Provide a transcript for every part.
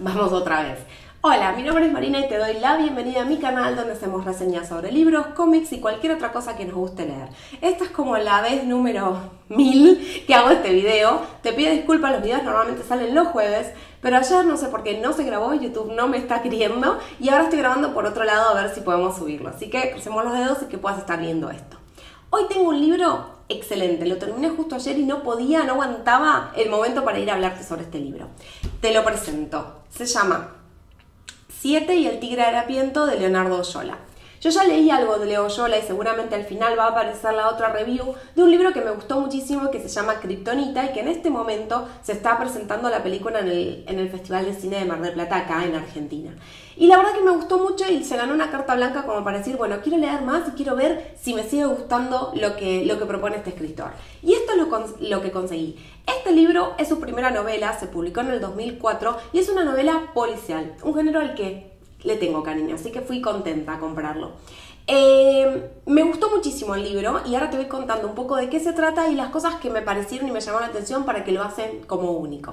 Vamos otra vez. Hola, mi nombre es Marina y te doy la bienvenida a mi canal donde hacemos reseñas sobre libros, cómics y cualquier otra cosa que nos guste leer. Esta es como la vez número 1000 que hago este video. Te pido disculpas, los videos normalmente salen los jueves, pero ayer no sé por qué no se grabó, YouTube no me está queriendo y ahora estoy grabando por otro lado a ver si podemos subirlo. Así que crucemos los dedos y que puedas estar viendo esto. Hoy tengo un libro excelente, lo terminé justo ayer y no podía, no aguantaba el momento para ir a hablarte sobre este libro. Te lo presento. Se llama Siete y el tigre harapiento de Leonardo Oyola. Yo ya leí algo de Leo Oyola y seguramente al final va a aparecer la otra review de un libro que me gustó muchísimo que se llama Kryptonita y que en este momento se está presentando la película en el, en el Festival de Cine de Mar del Plata acá en Argentina. Y la verdad que me gustó mucho y se ganó una carta blanca como para decir, bueno, quiero leer más y quiero ver si me sigue gustando lo que, lo que propone este escritor. Y esto es lo, lo que conseguí. Este libro es su primera novela, se publicó en el 2004 y es una novela policial, un género al que le tengo cariño, así que fui contenta a comprarlo. Eh, me gustó muchísimo el libro y ahora te voy contando un poco de qué se trata y las cosas que me parecieron y me llamaron la atención para que lo hacen como único.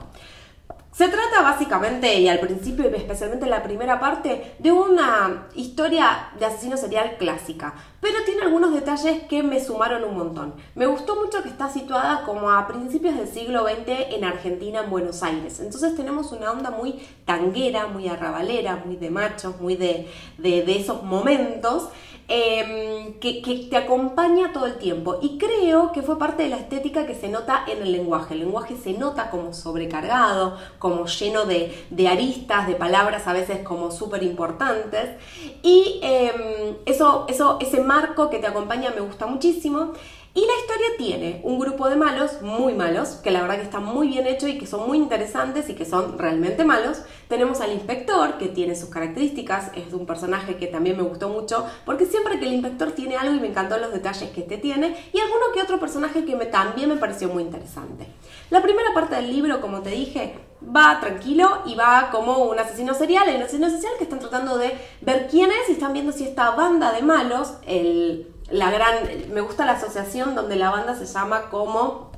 Se trata básicamente, y al principio especialmente en la primera parte, de una historia de asesino serial clásica, pero tiene algunos detalles que me sumaron un montón. Me gustó mucho que está situada como a principios del siglo XX en Argentina, en Buenos Aires. Entonces tenemos una onda muy tanguera, muy arrabalera, muy de machos, muy de, de, de esos momentos. Em, que, te acompaña todo el tiempo. Y creo que fue parte de la estética que se nota en el lenguaje. El lenguaje se nota como sobrecargado, como lleno de, aristas, de palabras a veces como súper importantes. Y em, eso, eso, ese marco que te acompaña me gusta muchísimo. Y la historia tiene un grupo de malos, muy malos, que la verdad que está muy bien hecho y que son muy interesantes y que son realmente malos. Tenemos al inspector, que tiene sus características, es un personaje que también me gustó mucho, porque siempre que el inspector tiene algo y me encantó los detalles que este tiene, y alguno que otro personaje que también me pareció muy interesante. La primera parte del libro, como te dije, va tranquilo y va como un asesino serial, el asesino serial que están tratando de ver quién es y están viendo si esta banda de malos, el la gran, me gusta la asociación donde la banda se llama como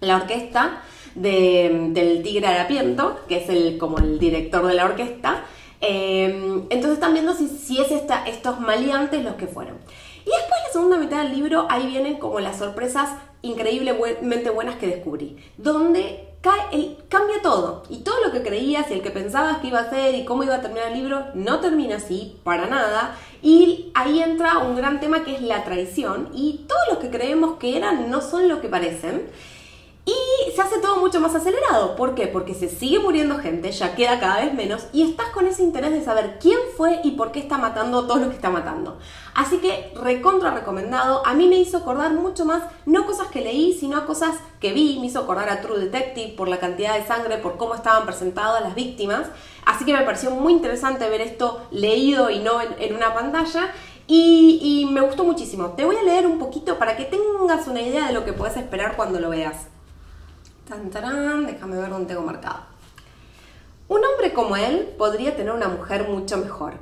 la orquesta del Tigre Harapiento, que es el, como el director de la orquesta. Em, entonces están viendo si, si es esta, estos maleantes los que fueron. Y después la segunda mitad del libro, ahí vienen como las sorpresas increíblemente buenas que descubrí, donde cae, cambia todo. Y todo lo que creías y el que pensabas que iba a ser y cómo iba a terminar el libro, no termina así, para nada. Y ahí entra un gran tema que es la traición. Y todos los que creemos que eran no son lo que parecen. Y se hace todo mucho más acelerado. ¿Por qué? Porque se sigue muriendo gente, ya queda cada vez menos, y estás con ese interés de saber quién fue y por qué está matando a todos los que está matando. Así que recontra recomendado. A mí me hizo acordar mucho más, no cosas que leí, sino a cosas que vi. Me hizo acordar a True Detective por la cantidad de sangre, por cómo estaban presentadas las víctimas. Así que me pareció muy interesante ver esto leído y no en, una pantalla. Y, y me gustó muchísimo. Te voy a leer un poquito para que tengas una idea de lo que puedes esperar cuando lo veas. Tan, déjame ver dónde tengo marcado. Un hombre como él podría tener una mujer mucho mejor.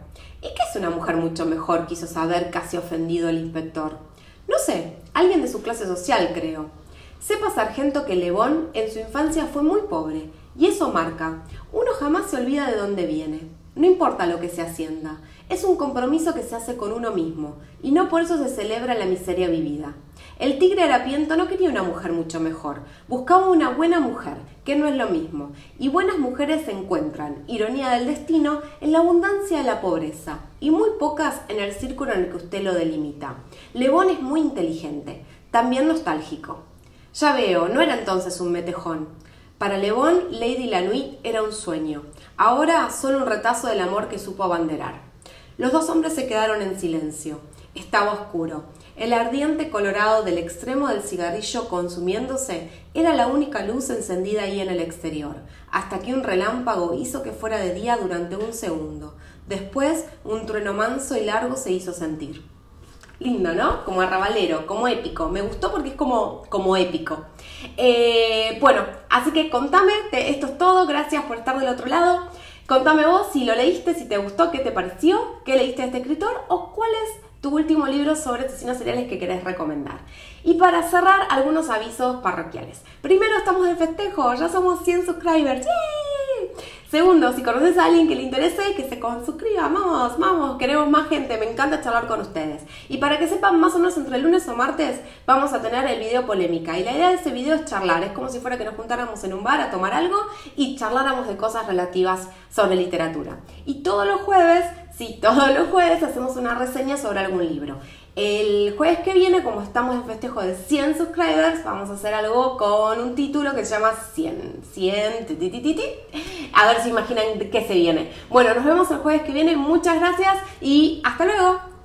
¿Y qué es una mujer mucho mejor? Quiso saber casi ofendido el inspector. No sé, alguien de su clase social, creo. Sepa, sargento, que Levón en su infancia fue muy pobre, y eso marca. Uno jamás se olvida de dónde viene. No importa lo que se hacienda, es un compromiso que se hace con uno mismo, y no por eso se celebra la miseria vivida. El tigre harapiento no quería una mujer mucho mejor, buscaba una buena mujer, que no es lo mismo, y buenas mujeres se encuentran, ironía del destino, en la abundancia de la pobreza, y muy pocas en el círculo en el que usted lo delimita. Lebón es muy inteligente, también nostálgico. Ya veo, no era entonces un metejón. Para Lebón, Lady Lanuit era un sueño, ahora solo un retazo del amor que supo abanderar. Los dos hombres se quedaron en silencio. Estaba oscuro. El ardiente colorado del extremo del cigarrillo consumiéndose era la única luz encendida ahí en el exterior, hasta que un relámpago hizo que fuera de día durante un segundo. Después, un trueno manso y largo se hizo sentir. Lindo, ¿no? Como arrabalero, como épico. Me gustó porque es como, como épico. Eh, bueno, así que contame, esto es todo. Gracias por estar del otro lado. Contame vos si lo leíste, si te gustó, qué te pareció, qué leíste de este escritor o cuál es tu último libro sobre asesinos seriales que querés recomendar. Y para cerrar, algunos avisos parroquiales. Primero, estamos de festejo, ya somos 100 subscribers. Segundo, si conoces a alguien que le interese, que se suscriba. Vamos, vamos, queremos más gente. Me encanta charlar con ustedes. Y para que sepan, más o menos entre lunes o martes vamos a tener el video polémica. Y la idea de ese video es charlar. Es como si fuera que nos juntáramos en un bar a tomar algo y charláramos de cosas relativas sobre literatura. Y todos los jueves, sí, todos los jueves hacemos una reseña sobre algún libro. El jueves que viene, como estamos en festejo de 100 subscribers, vamos a hacer algo con un título que se llama 100. 100. Ti, a ver si imaginan qué se viene. Bueno, nos vemos el jueves que viene. Muchas gracias y hasta luego.